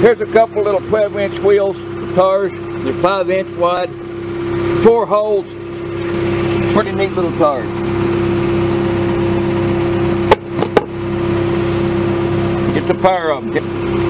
Here's a couple little 12 inch wheels, tires. They're 5 inch wide, four holes. Pretty neat little tires. Get the power of them.